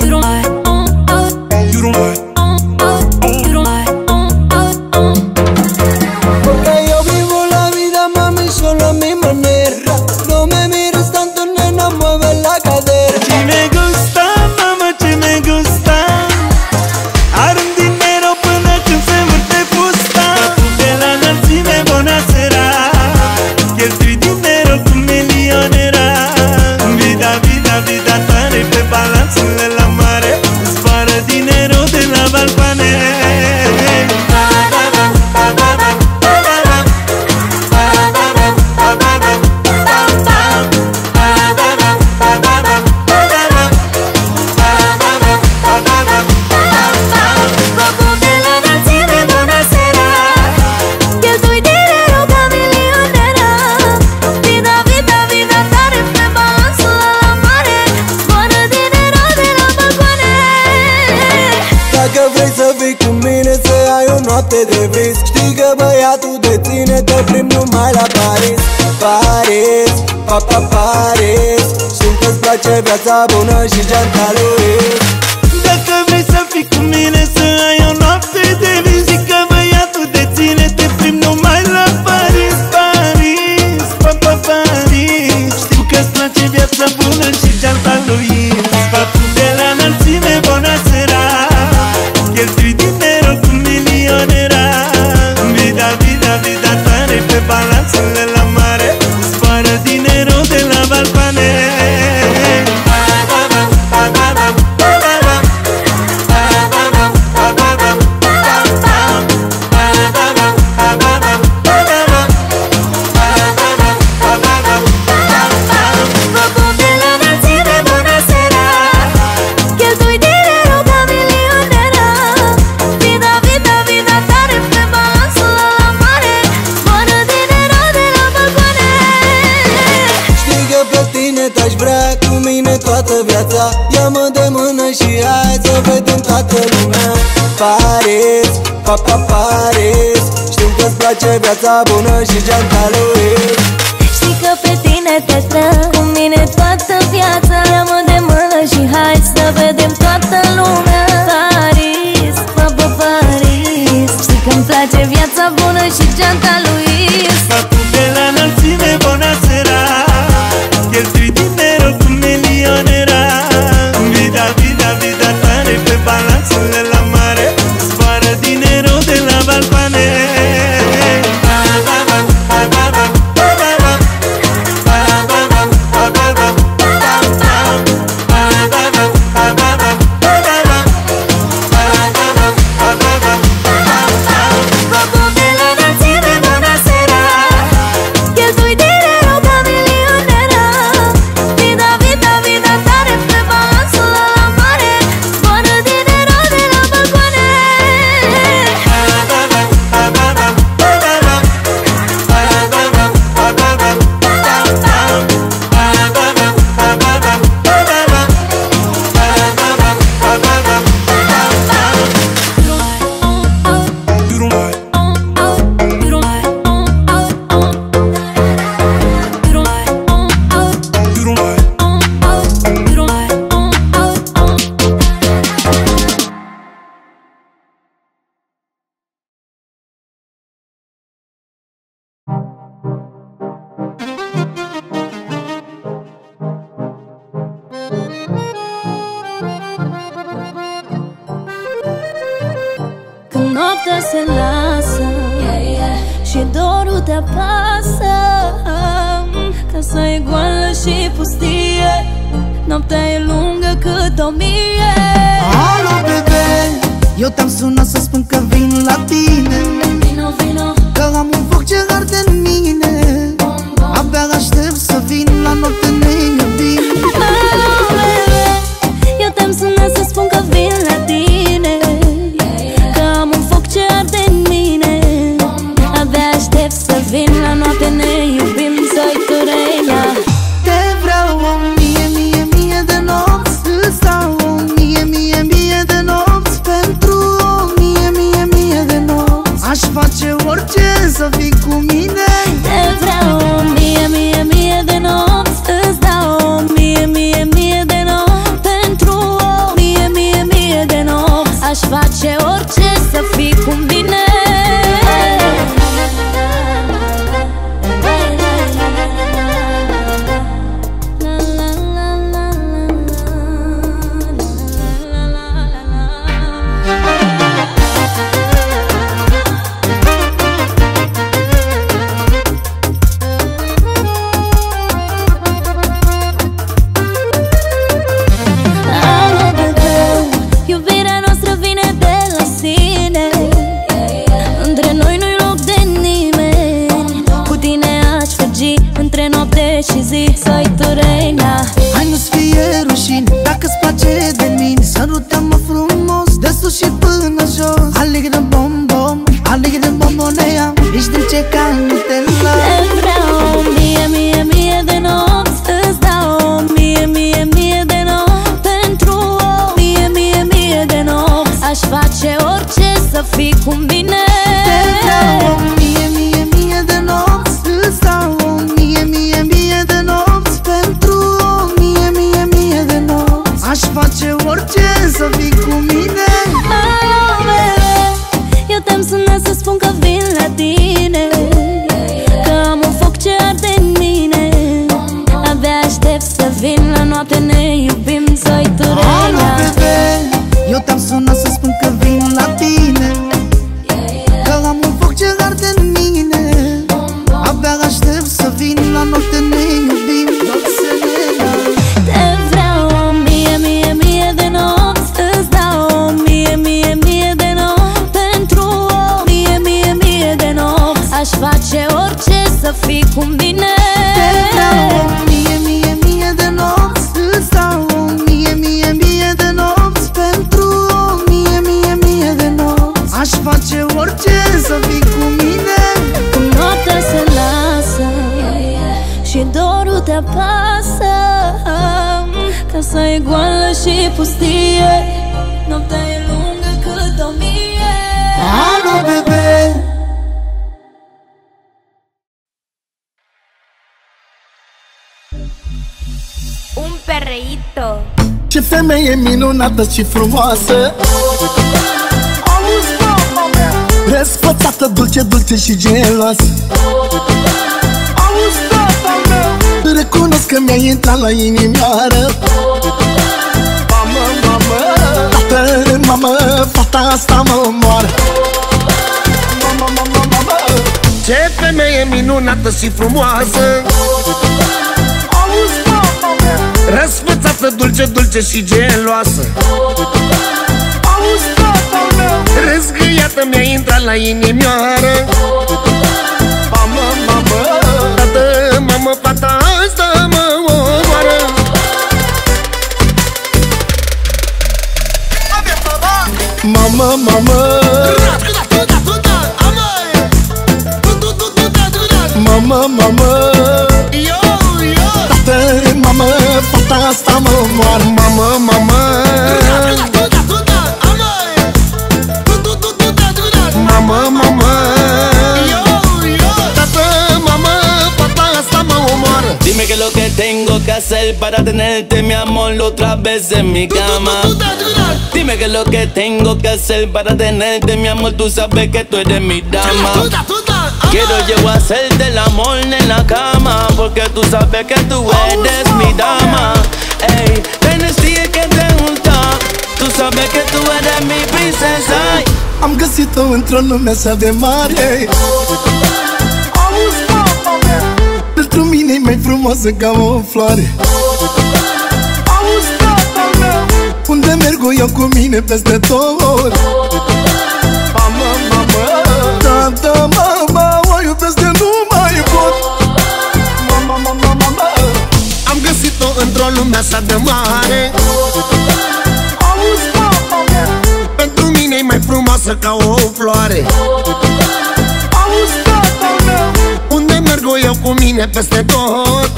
alone. up, up, cât o mie. Alo, bebe, eu te-am sunat să spun că vin la tine. Vino, vino. Că am un foc ce arde în mine. Bom, bom. Abia aștept să vin la noapte magie Între noapte și zi să-i tu reina Hai nu-ți fie rușine Dacă-ți place de mine Sărută-mă frumos. De sus și până jos Alegre bombon Alegre bombonea. Ești dulce ca în face orice să fii cu mine. Când noaptea se lasă Și dorul te apasă. Casa e goală și pustie Noaptea e lungă cât o mie. Alo, bebe! Un perreíto. Ce femeie minunată și frumoasă. Auzi, mama mea Răsfățată, dulce, dulce și geloasă Auzi, tata mea Recunosc că mi-a intrat la inimioară. Mamă, mamă Tată, mamă, fata asta mă omoară. Mamă, mamă, mamă. Ce femeie minunată și frumoasă. Auzi, mama mea Răsfățată, dulce, dulce și geloasă. Auzi, tata mea Răzgâiată mi-a intrat la inimioară. Mamă, mamă Tată, mamă, fata asta mă omoară. Mamă, mamă! Mamă, mamă! Tată, mamă, fata asta mă omoară. Mamă, mamă Mamă, tengo que hacer para tenerte mi amor otra vez en mi cama. Dime qué es lo que tengo que hacer para tenerte mi amor Tú sabes que tú eres mi dama. Quiero yo hacerte el amor en la cama Porque tú sabes que tú eres mi dama. Ey, Tennessee es que te gusta. Tú sabes que tú eres mi princesa. Am găsit-o într-o lume așa de mare Auzi, Pentru mine e mai frumoasă ca o floare. Auzi, tata mea Unde merg eu cu mine peste tot? Mamă, mamă. Tata, mama, o iubesc de nu mai pot. Mama, mama, mama Am găsit-o într-o lume așa de mare. Auzi, mama mea Pentru mine e mai frumoasă ca o floare eu cu mine peste tot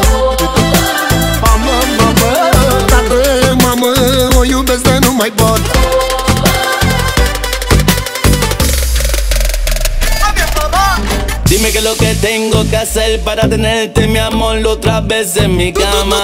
Mamă, mamă Tată, mamă, o iubesc de nu mai pot Dime qué es lo que tengo que hacer para tenerte mi amor otra vez en mi cama.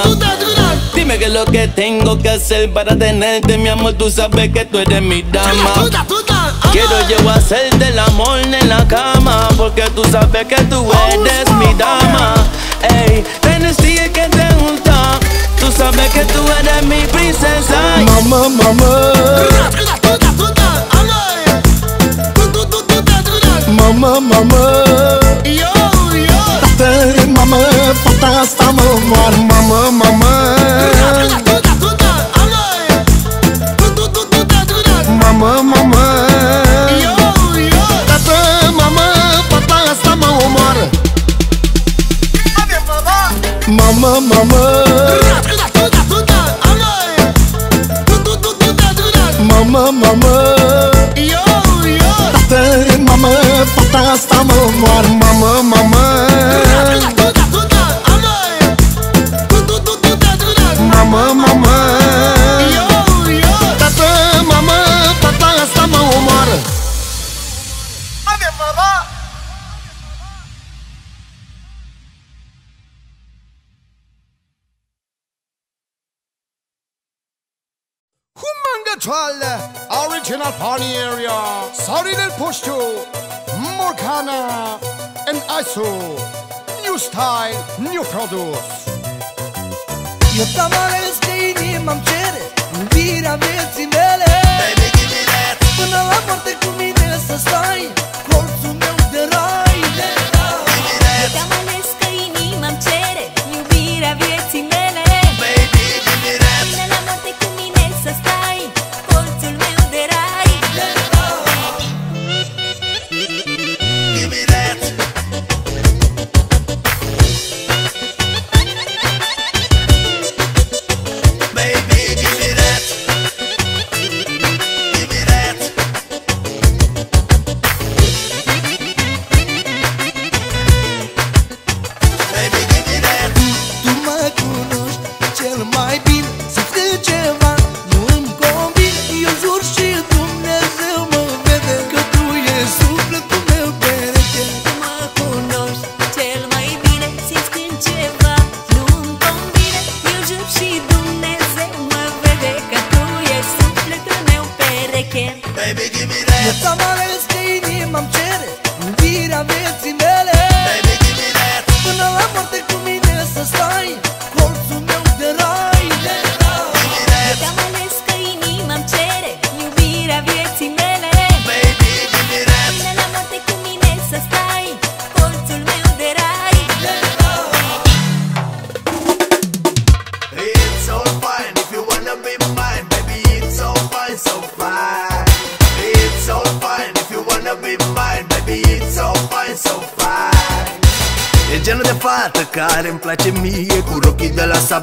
Dime qué es lo que tengo que hacer para tenerte mi amor Tú sabes que tú eres mi dama Quiero yo hacerte el amor en la cama Porque tú sabes que tú eres mi dama. Ey, Tennessee es que te gusta. Tú sabes que tú eres mi princesa. Mamă, mamă Mamă, mamă Tată, mamă, fata asta mă omoară Mamă, mamă Mamă, Mamă, mamă. Mamă, mamă. Tată, mamă, fata asta mă moar. Mamă, mamă. Mamă, mamă. original party area, Solidal Push to Morgana and ISO. New style, new produce. Io stavo nel stini e mancere, un vira mezzi mele. Baby, give me that. Până la moarte cu mine să stai,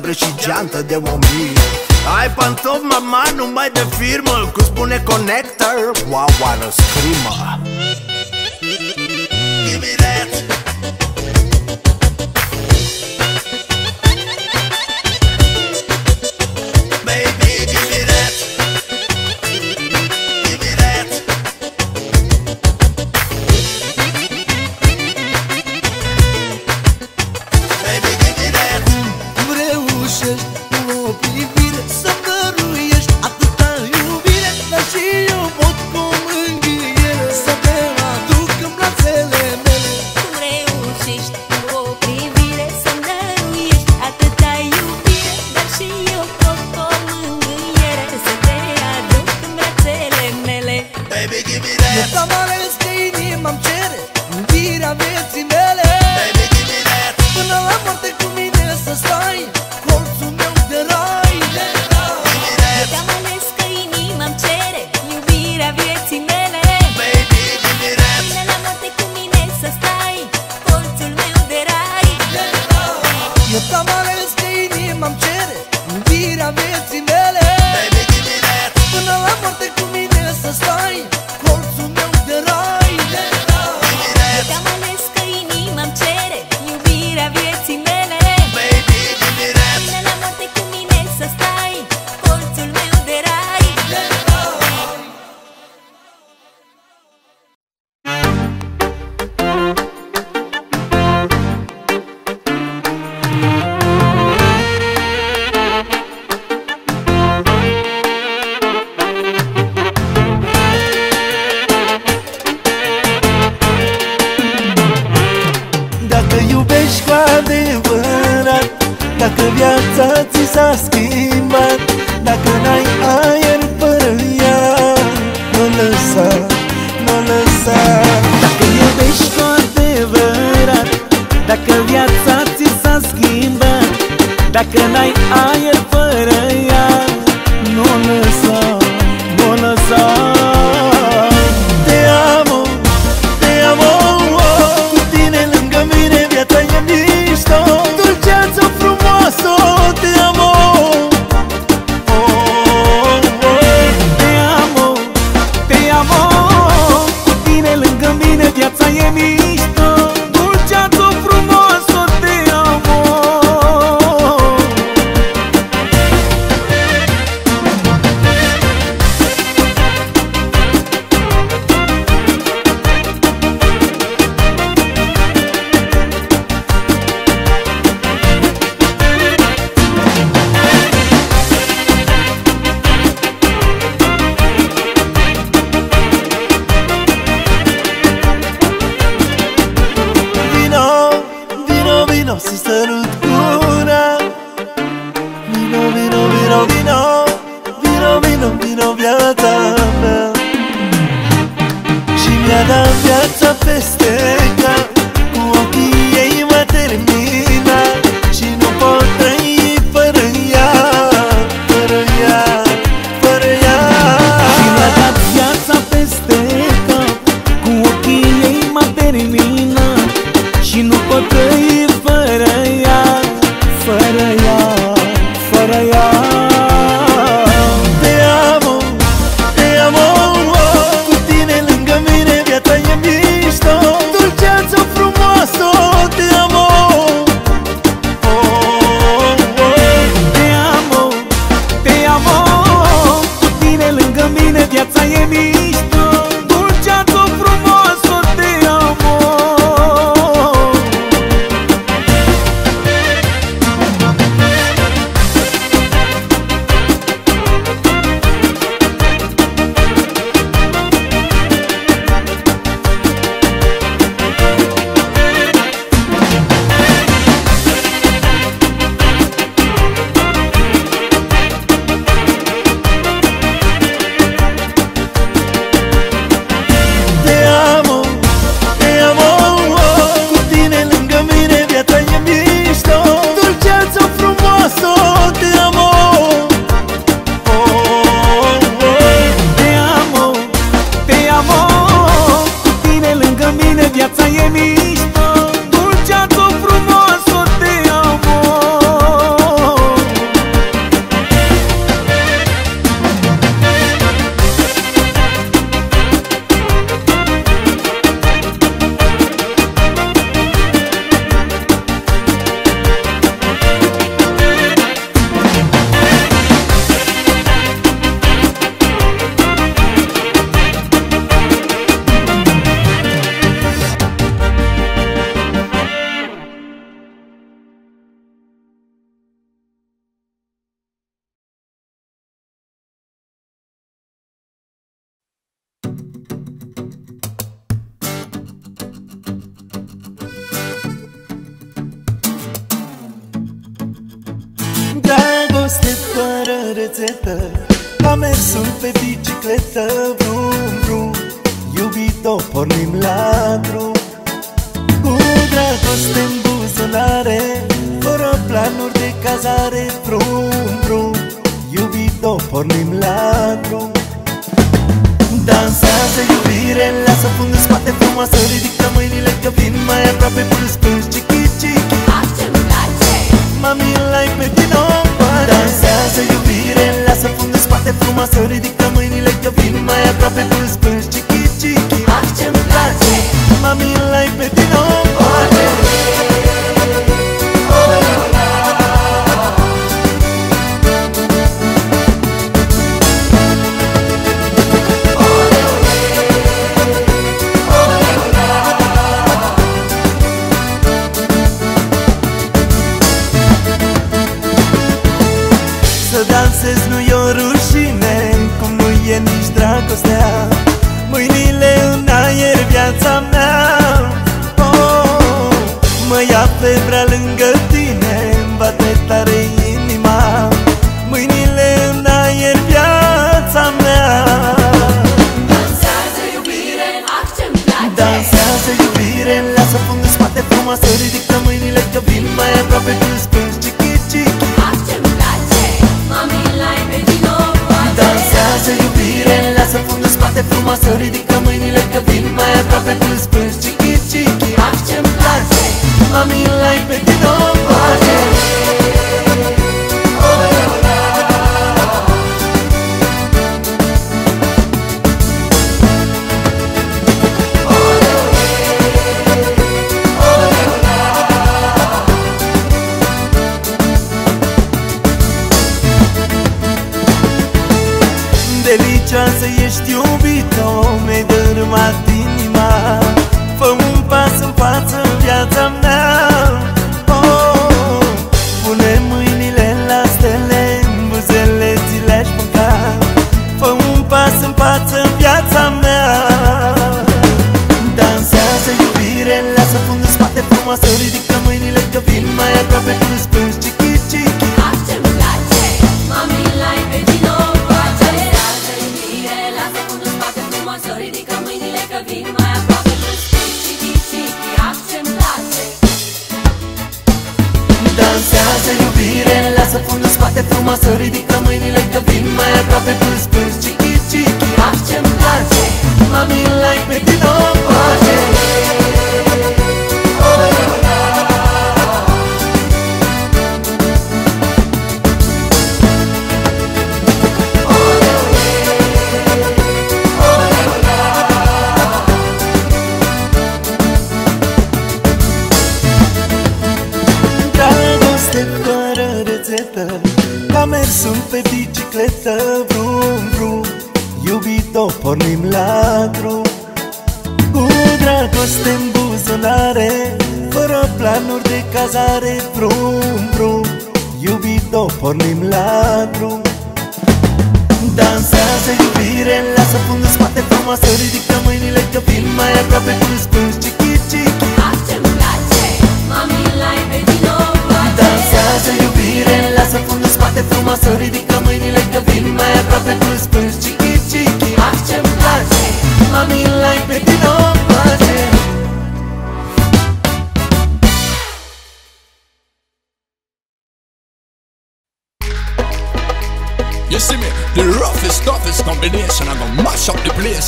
cabre și geantă de o mie Ai pantof, mama, numai de firmă Cu spune connector, wow, what a screamer Give me that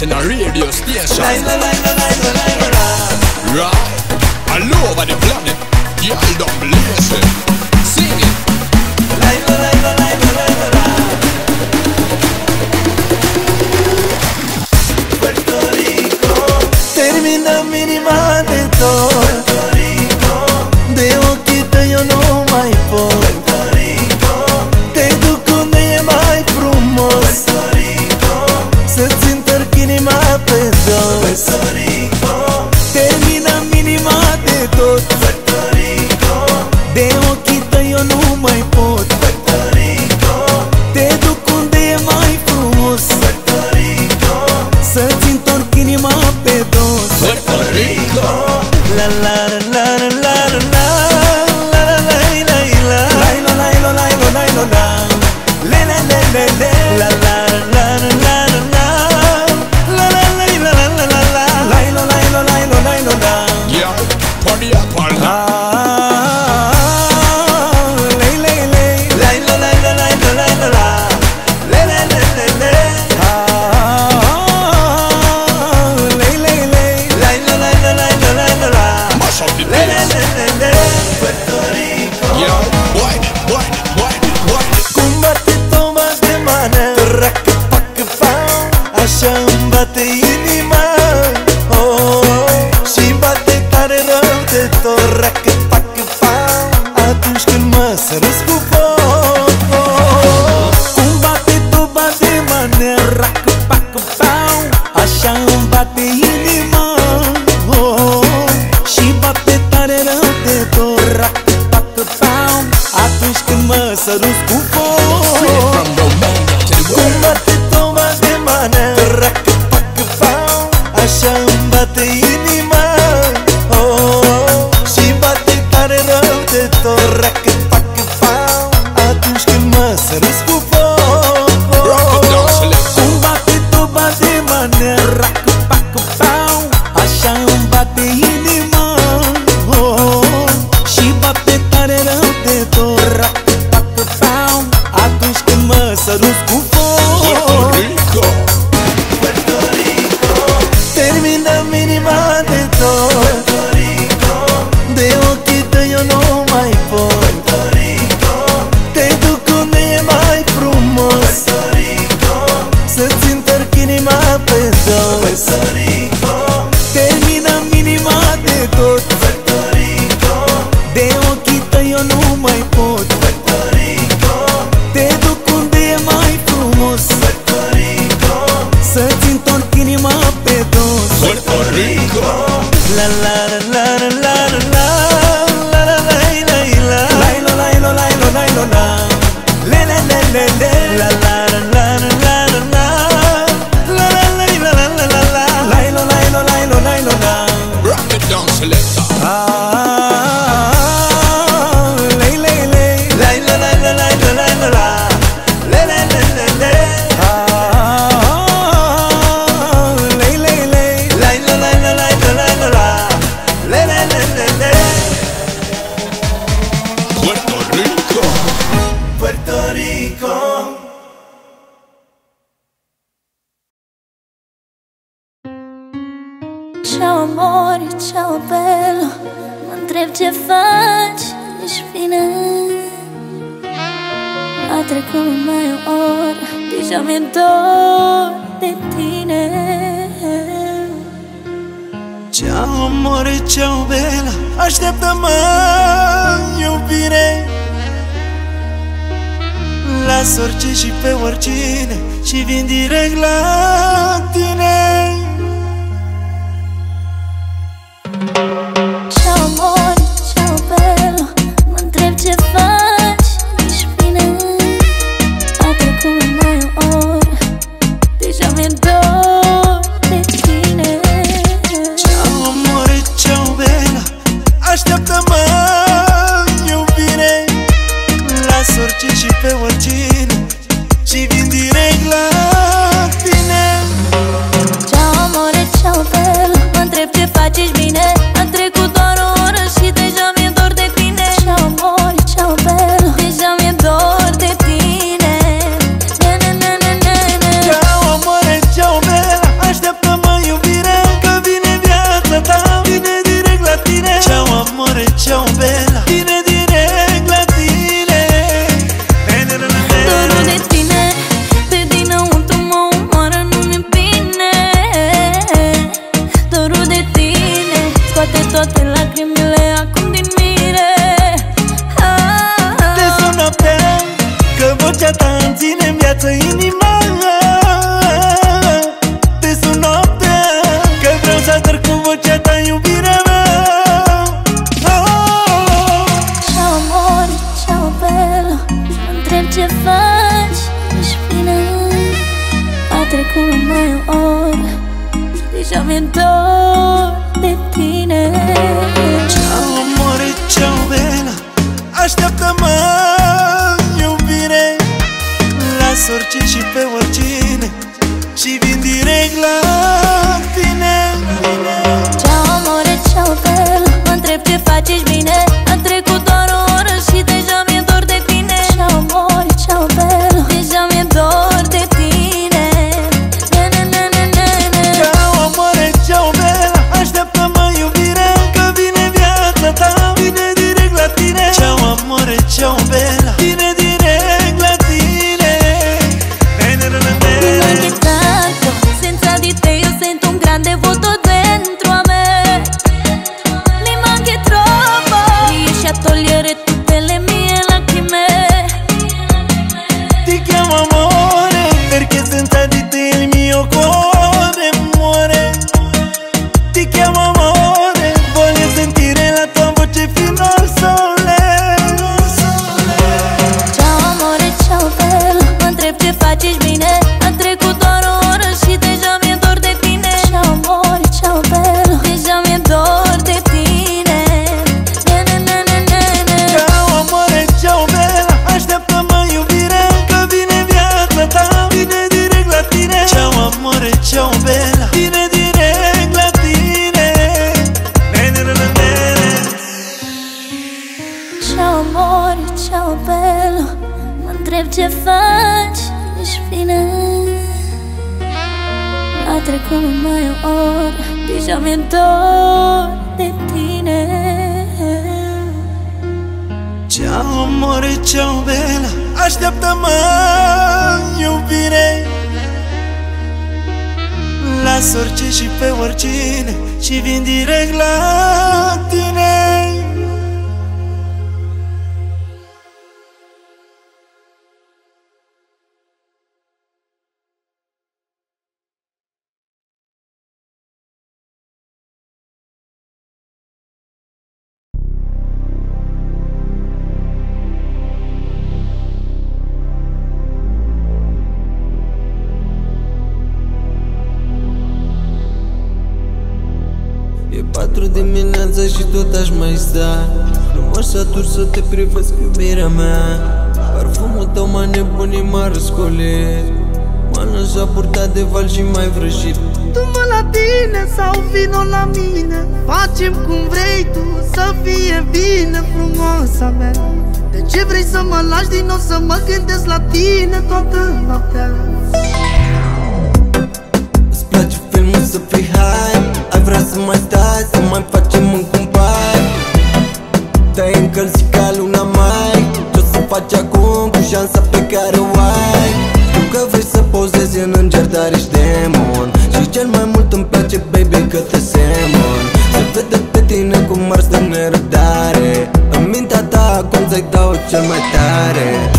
in a radio station. trecut mai o oră Deja mi-e dor de tine. Ceau more, ceau bela Așteaptă-mă, iubire Las orice și pe oricine Și vin direct la tine. dimineața și tot aș mai sta. Nu m-aș satur să te privesc iubirea mea. Parfumul tău m-a nebunit, m-a răscolit. M-a lăsat purtat de val și mai vrăjit. Tu mă la tine sau vino la mine. Facem cum vrei tu să fie bine frumoasa mea. De ce vrei să mă lași din nou să mă gândesc la tine toată noaptea? să fii high Ai vrea să mai stai, să mai facem un pai Te-ai încălzit ca luna mai Ce o să faci acum cu șansa pe care o ai? Știu că vrei să pozezi în înger, dar ești demon. Și cel mai mult îmi place, baby, că te semon Se vede pe tine cum mars de nerăbdare În mintea ta acum ți-ai dau cel mai tare.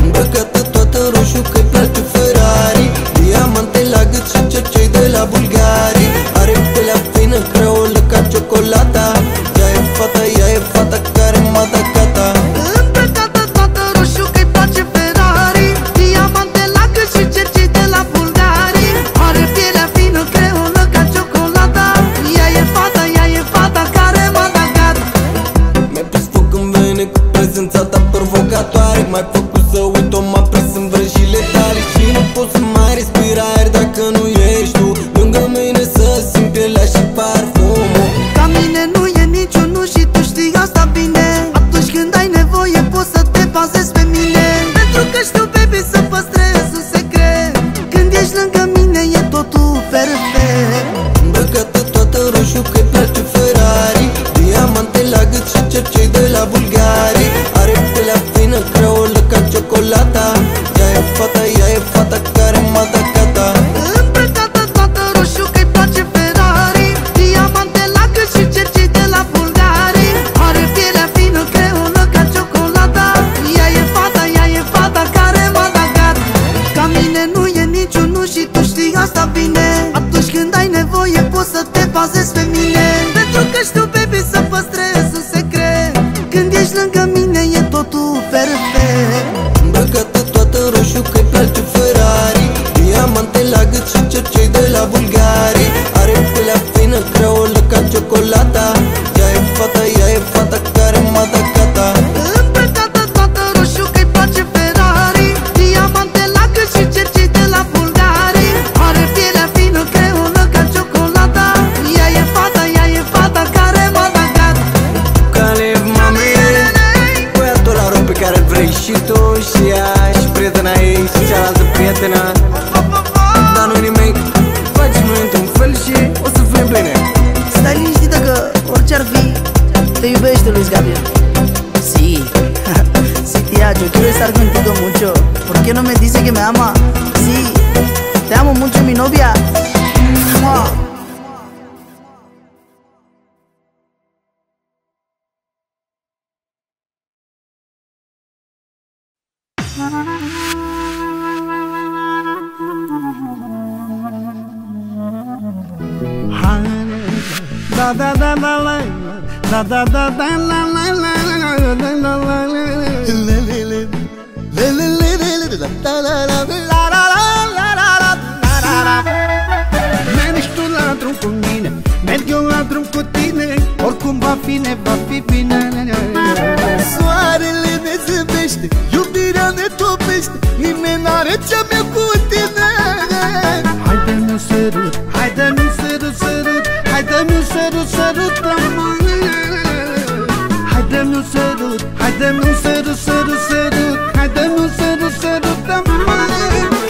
sărut, sărut Hai dă-mi un sărut, sărut, da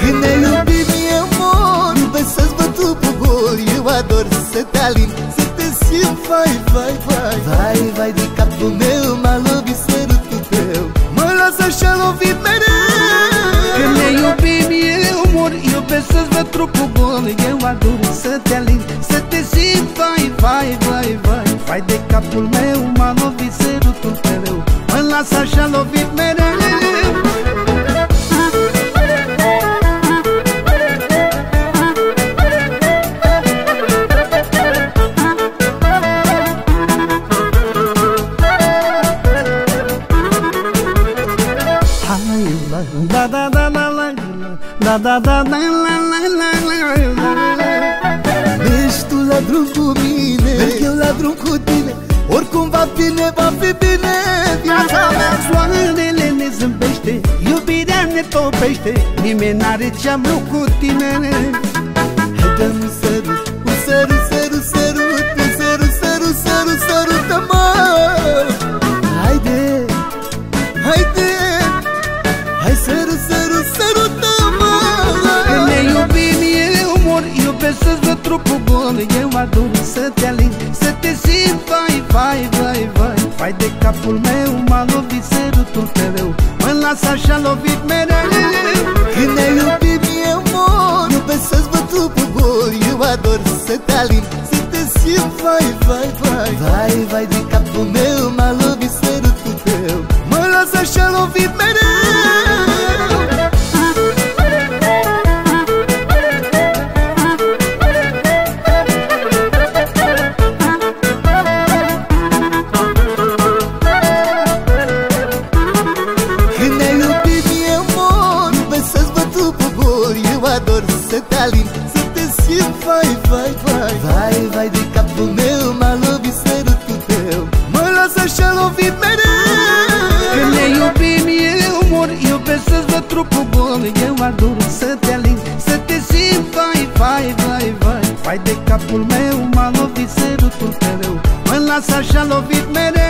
Când ne iubim eu mor Iubesc să-ți băt după gol Eu ador să te alin Să te simt, vai, vai, vai. Vai, vai, de capul meu M-a lovit sărutul tău. Mă las așa lovit mereu. Când ne iubim eu mor Iubesc să-ți băt trupul gol Eu ador să te alin Să te simt, vai, vai, vai, vai. Vai de capul meu M-a lovit sărutul las așa lovit mereu. Da da da da la da da da da la la la la Ești tu la drum cu mine, eu la drum cu tine numai tine va fi bine viața mea Soarele ne zâmbește, iubirea ne topește Nimeni n-are ce-am cu tine. Hai dă un sărut, un sărut, sărut, sărut Un sărut, sărut, sărut, sărută-mă Haide, haide Hai sărut, sărut, sărută-mă Că ne iubim, eu umor, iubesc să-ți văd trupul bun Eu adun să te aling, să te simt, vai, vai, vai capul meu M-a lovit sărutul tău Mă las așa lovit mereu. Când ai iubit eu mor Iubesc să-ți bătu pe gol Eu ador să te alim Să te simt vai, vai, vai. Vai, vai de capul meu M-a lovit sărutul tău Mă las așa lovit mereu. Capul meu m-a lovit sărutul mereu Mă las așa lovit mereu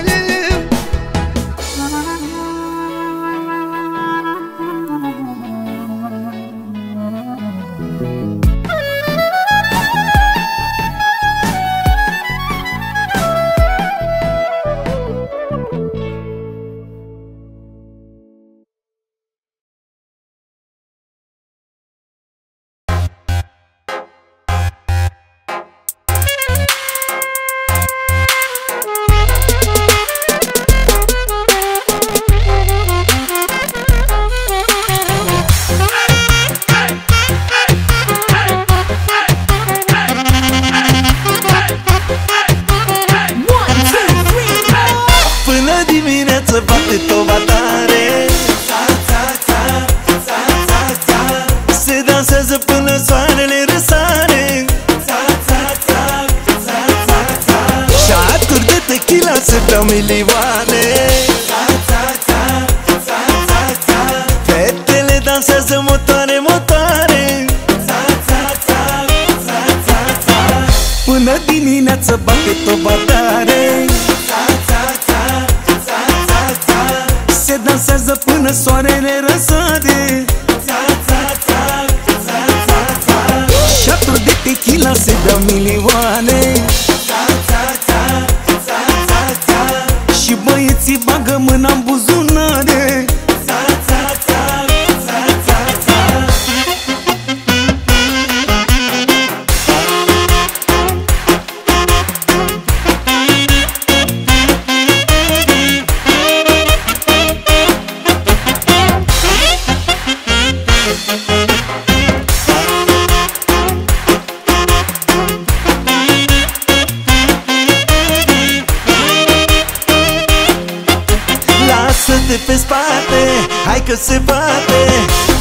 că se poate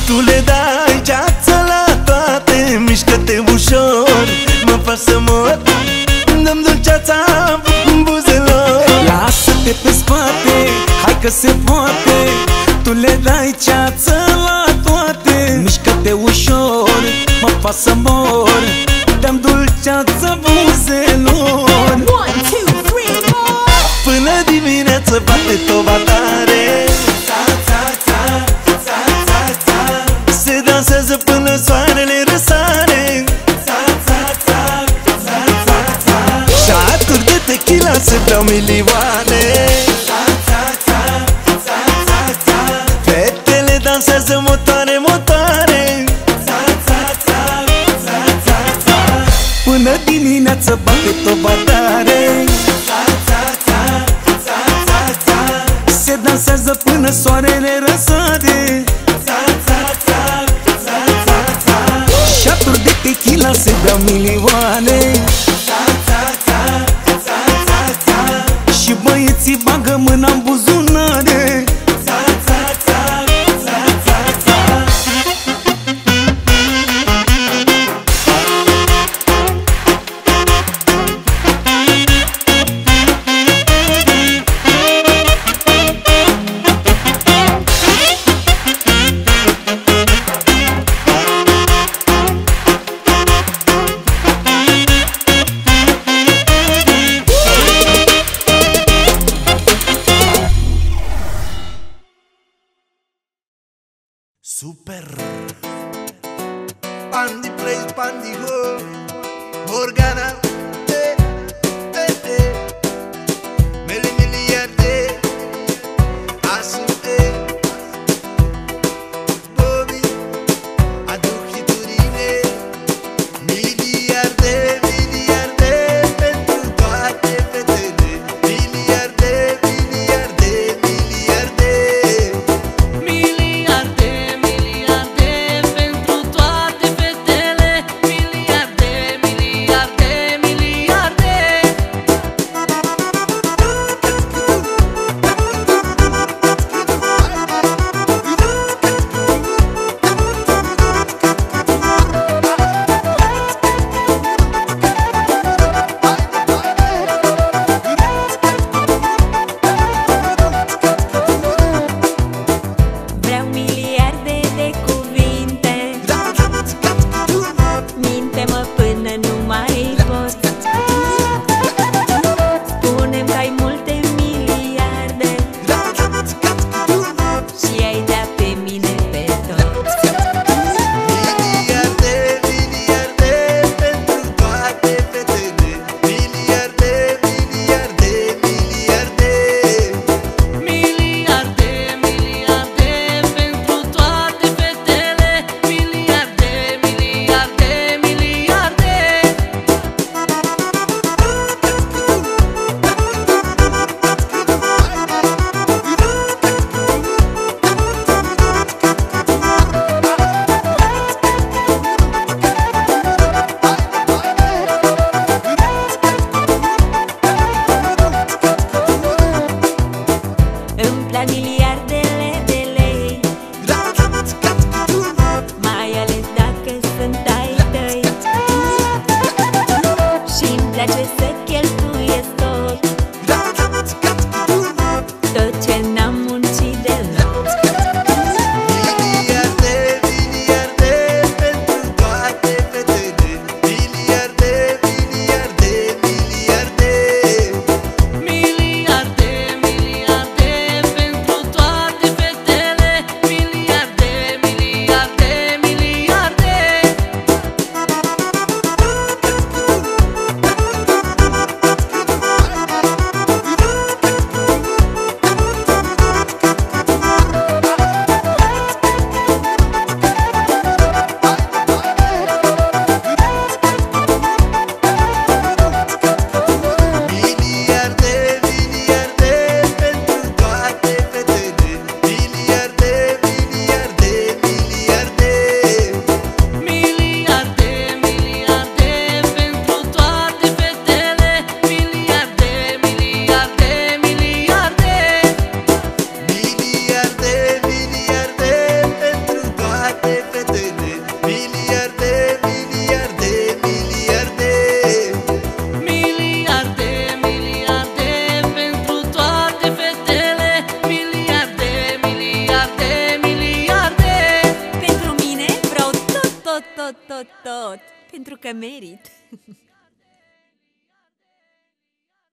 Tu le dai ceață la toate Mișcă-te ușor, mă faci să mor. Dăm dulceața în buzelor. Lasă-te pe spate, hai că se poate. Tu le dai ceață la toate Mișcă-te ușor, mă faci să mor. Dăm dulceață buzelor. Până dimineață bate toba se mâna în buzunare